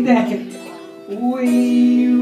back. We